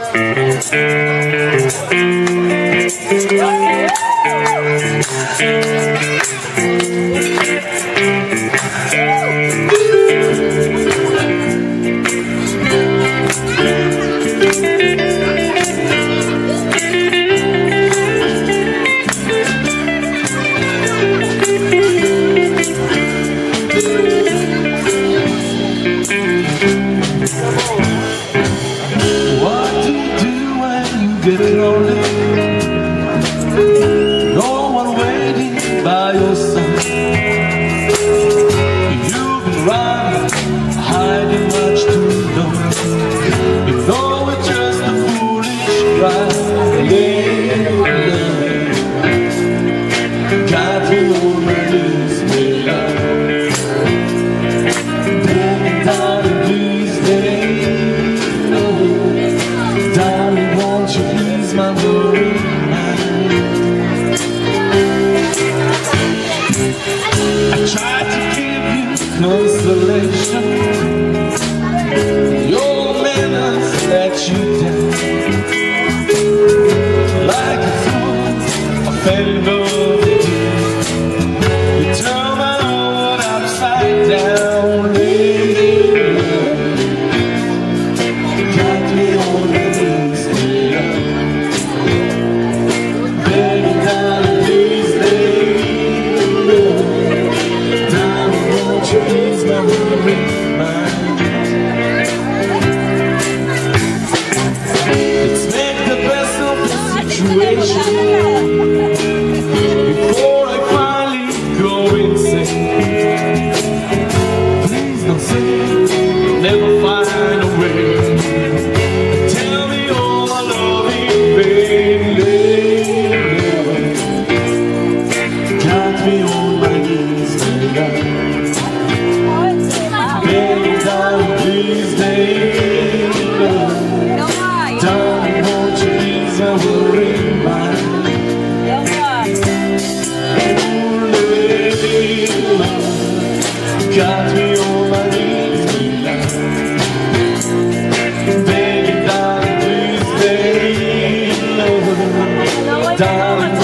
Thank you. getting lonely. consolation Your manners let you down Like a fool, a salvation. Darling,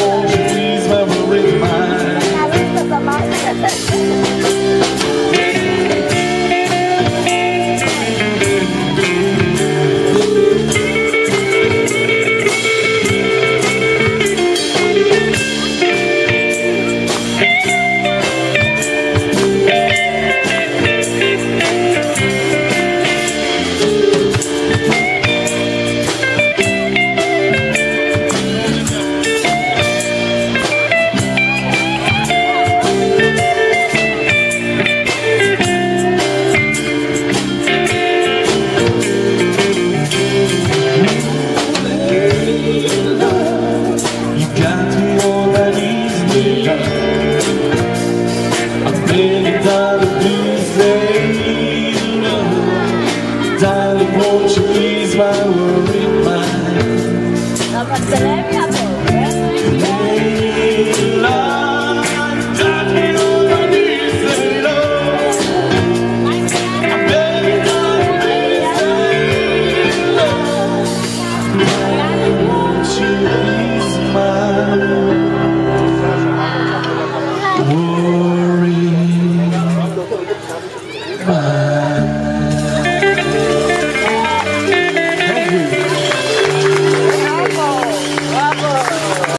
won't you please my world?